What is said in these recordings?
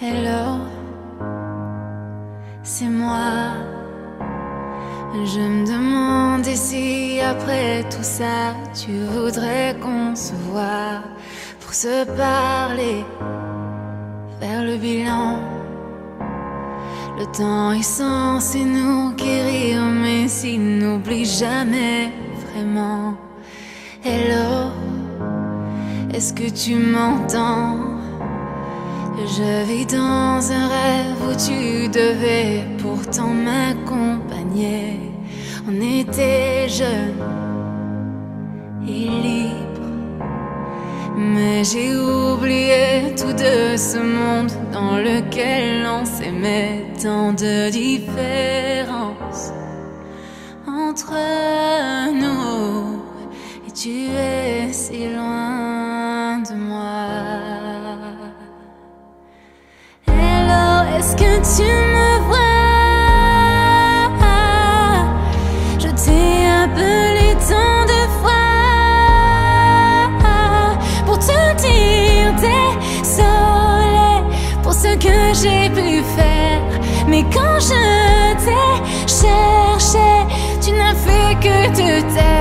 Hello, c'est moi. Je me demandais si après tout ça, tu voudrais qu'on se pour se parler, faire le bilan. Le temps est censé nous guérir, mais s'il n'oublie jamais vraiment. Hello, est-ce que tu m'entends? Je vis dans un rêve où tu devais pourtant m'accompagner. On était jeunes et libres. Mais j'ai oublié tout de ce monde dans lequel on s'aimait tant de différences entre nous. Et tu es si loin est-ce que tu me vois? Je t'ai appelé tant de fois pour te dire désolé pour ce que j'ai pu faire. Mais quand je t'ai cherché, tu n'as fait que te taire.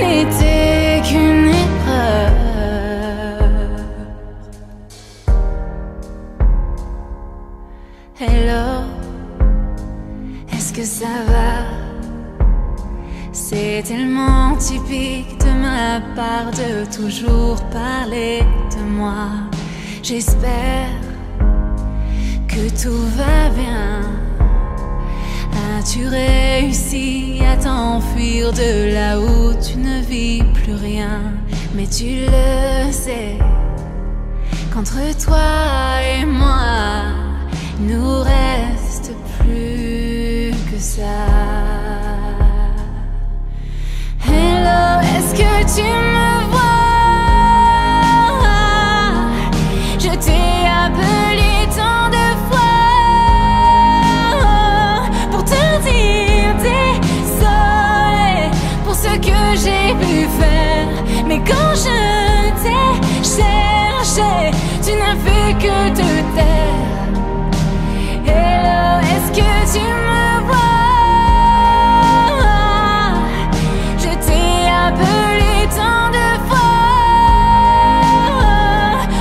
N'étais qu'une erreur. Hello, est-ce que ça va? C'est tellement typique de ma part de toujours parler de moi. J'espère que tout va bien. As-tu réussi à t'enfuir de là où tu ne vis plus rien? Mais tu le sais qu'entre toi et moi, nous reste quand je t'ai cherché, tu n'as fait que te taire. Hello, est-ce que tu me vois? Je t'ai appelé tant de fois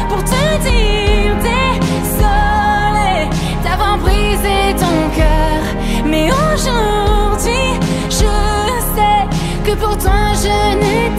pour te dire désolé d'avoir brisé ton cœur. Mais aujourd'hui, je sais que pour toi, je n'ai